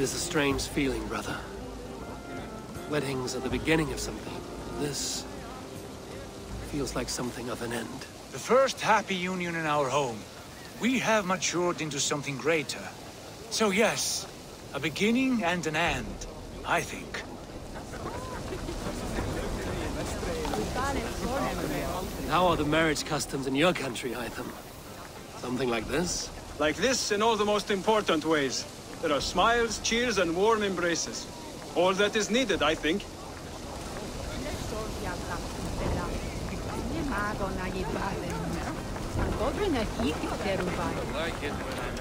is a strange feeling, brother. Weddings are the beginning of something. This feels like something of an end. The first happy union in our home. We have matured into something greater. So yes, a beginning and an end, I think. How are the marriage customs in your country, Hytham? Something like this? Like this in all the most important ways. There are smiles, cheers, and warm embraces. All that is needed, I think. like it.